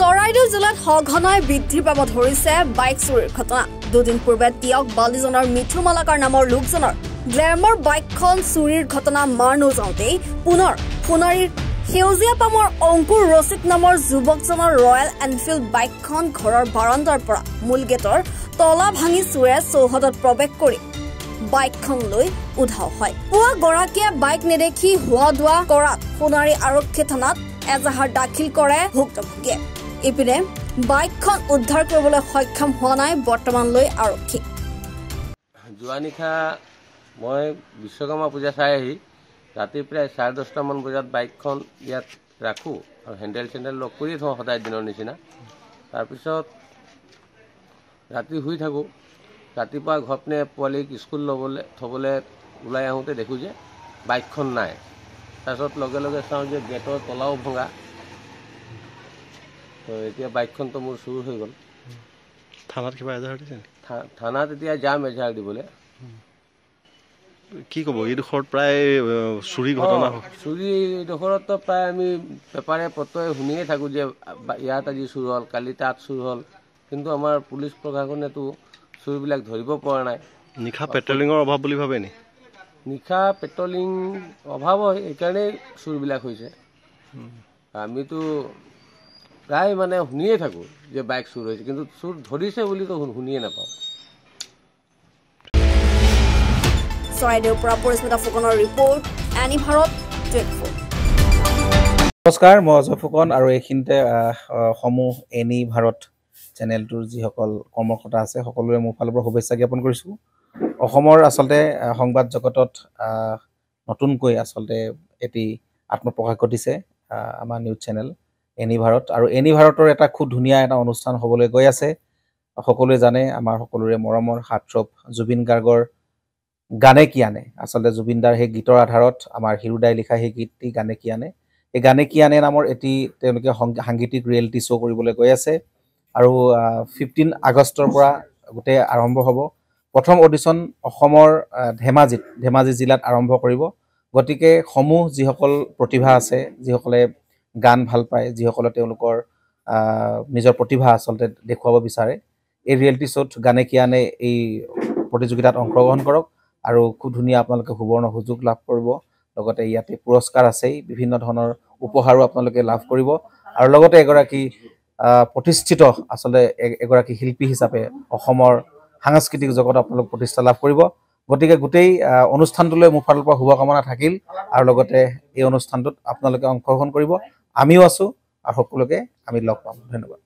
চৰাইদেউ জিলাত সঘনাই বৃদ্ধি পাব ধৰিছে বাইক চুৰিৰ ঘটনা। দুদিন পূৰ্বে তিয়ক বালিজনৰ মিঠু মালাকাৰ নামৰ লোকজনৰ গ্লেমৰ বাইকখন চুৰিৰ ঘটনা মাৰ নোযাওঁতেই পুনৰ সোণাৰীৰ সেউজীয়া পামৰ অংকুৰ ৰচিদ নামৰ যুৱকজনৰ ৰয়েল এনফিল্ড বাইকখন ঘৰৰ বাৰাণ্ডাৰ পৰা মূল গেটৰ তলা ভাঙি চোৰে চৌহদত প্ৰৱেশ কৰি বাইকখন লৈ উধাও হয়। পুৱা গৰাকীয়ে বাইক নেদেখি হোৱা দোৱা কৰাত সোণাৰী আৰক্ষী থানাত এজাহাৰ দাখিল কৰে ভুক্তভোগীয়ে। ইপিনে বাইকখন উদ্ধাৰ কৰিবলৈ সক্ষম হোৱা নাই বৰ্তমানলৈ আৰক্ষী। যোৱা নিশা মই বিশ্বকৰ্মা পূজা চাই আহি ৰাতি প্ৰায় চাৰে দহটামান বজাত বাইকখন ইয়াত ৰাখোঁ আৰু হেণ্ডেল চেণ্ডেল লগ কৰিয়ে থওঁ সদায় দিনৰ নিচিনা। তাৰপিছত ৰাতি শুই থাকোঁ। ৰাতিপুৱা ঘৰত নে পোৱালীক স্কুল ল'বলৈ থ'বলৈ ওলাই আহোঁতে দেখোঁ যে বাইকখন নাই। তাৰপিছত লগে লগে চাওঁ যে গেটৰ তলাও ভঙা। তো এতিয়া বাইকখনতো মোৰ চুৰ হৈ গ'ল। থানাত কিবা এজাহাৰ দিছে? থানাত এতিয়া যাম এজাহাৰ দিবলৈ। কি ক'ব? এইডোখৰত প্ৰায় চুৰি ঘটনা চুৰি এইডোখৰততো প্ৰায় আমি পেপাৰে পত্ৰই শুনিয়ে থাকোঁ যে ইয়াত আজি চুৰ হ'ল কালি তাত চুৰ হ'ল। কিন্তু আমাৰ পুলিচ প্ৰশাসনেতো চুৰবিলাক ধৰিব পৰা নাই। নিশা পেট্ৰলিঙৰ অভাৱ বুলি ভাবে নি? নিশা পেট্ৰলিং অভাৱ হয় সেইকাৰণেই চুৰবিলাক হৈছে। আমিতো প্ৰায় মানে শুনিয়ে থাকোঁ যে বাইক চুৰ হৈছে কিন্তু চুৰ ধৰিছে বুলিতো শুন- শুনিয়ে নাপাওঁ। চৰাইদেউৰ পৰা পৰিস্মিতা ফুকনৰ ৰিপৰ্ট এনি ভাৰত টুৱেণ্টি ফ'ৰ। নমস্কাৰ মই অজয় ফুকন আৰু এইখিনিতে সমূহ এনি ভাৰত চেনেলটোৰ যিসকল কৰ্মকৰ্তা আছে সকলোৰে মোৰ ফালৰ পৰা শুভেচ্ছা জ্ঞাপন কৰিছোঁ। অসমৰ আচলতে সংবাদ জগতত নতুনকৈ আচলতে এটি আত্মপ্ৰকাশ ঘটিছে আমাৰ নিউজ চেনেল। এনি ভাৰত। আৰু এনি ভাৰতৰ এটা খুব ধুনীয়া এটা অনুষ্ঠান হ'বলৈ গৈ আছে। সকলোৱে জানে আমাৰ সকলোৰে মৰমৰ হাৰ্টথ্ৰব জুবিন গাৰ্গৰ গানে কি আনে। আচলতে জুবিন দাৰ সেই গীতৰ আধাৰত আমাৰ হিৰুদাই লিখা সেই গীতটি গানে কি আনে। এই গানে কি আনে নামৰ এটি তেওঁলোকে সংগ- সাংগীতিক ৰিয়েলিটি শ্ব' কৰিবলৈ গৈ আছে। আৰু ফিফটিন আগষ্টৰ পৰা গোটেই আৰম্ভ হ'ব। প্ৰথম অডিশ্যন অসমৰ ধেমাজিত ধেমাজি জিলাত আৰম্ভ কৰিব। গতিকে সমূহ যিসকল প্ৰতিভা আছে যিসকলে গান ভাল পায় যিসকলে তেওঁলোকৰ নিজৰ প্ৰতিভা আচলতে দেখুৱাব বিচাৰে। এই ৰিয়েলিটি শ্ব'ত গানে কি আনে এই প্ৰতিযোগিতাত অংশগ্ৰহণ কৰক আৰু খুব ধুনীয়া আপোনালোকে সুবৰ্ণ সুযোগ লাভ কৰিব। লগতে ইয়াতে পুৰস্কাৰ আছেই বিভিন্ন ধৰণৰ উপহাৰো আপোনালোকে লাভ কৰিব। আৰু লগতে এগৰাকী প্ৰতিষ্ঠিত আচলতে এগৰাকী শিল্পী হিচাপে অসমৰ সাংস্কৃতিক জগতত আপোনালোক প্ৰতিষ্ঠা লাভ কৰিব। গতিকে গোটেই অনুষ্ঠানটোলৈ মোৰ ফালৰ পৰা শুভকামনা থাকিল। আৰু লগতে এই অনুষ্ঠানটোত আপোনালোকে অংশগ্ৰহণ কৰিব। আমিও আছোঁ আৰু সকলোকে আমি লগ পাম। ধন্যবাদ।